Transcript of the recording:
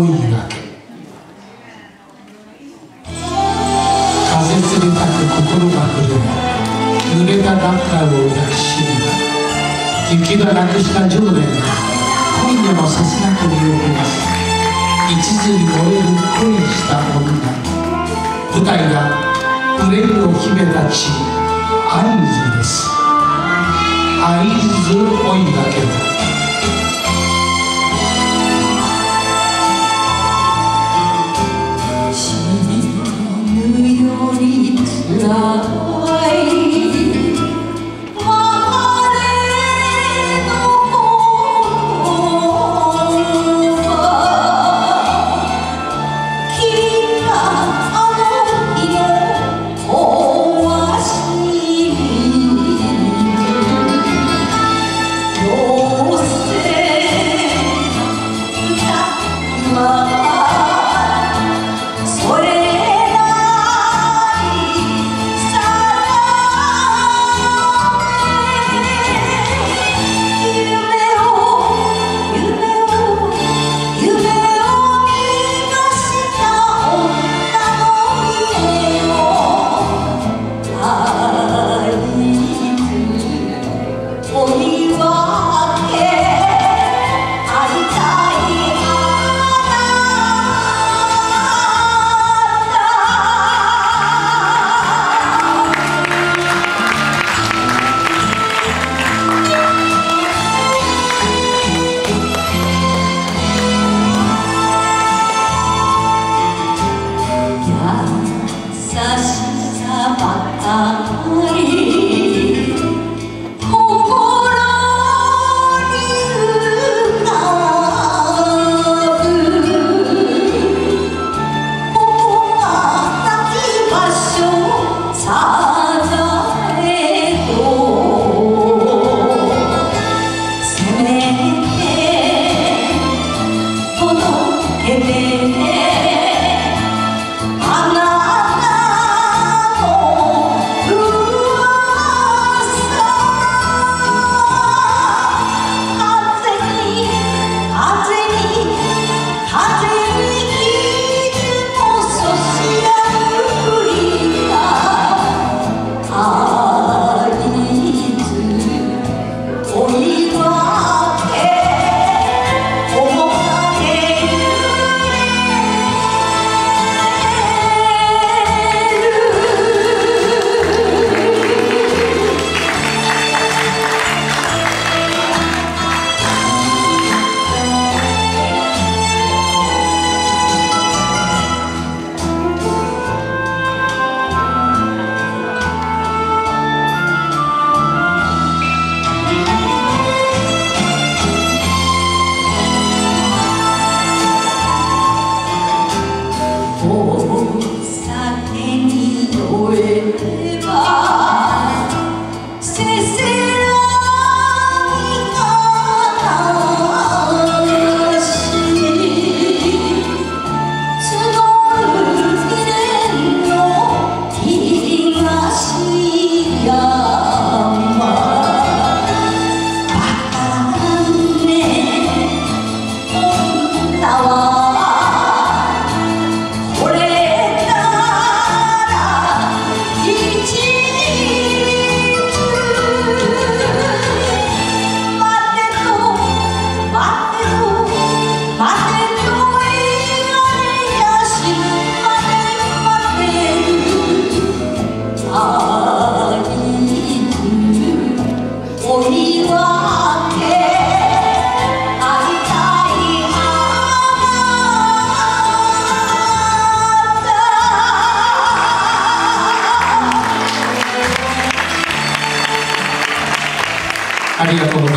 追いがけ。風すれたく心が震え濡れたダッカーを抱きしめ雪がなくした常連が今夜も切なく見送ります。一途に燃える恋した女舞台が憂いの姫たち合図です。ありがとう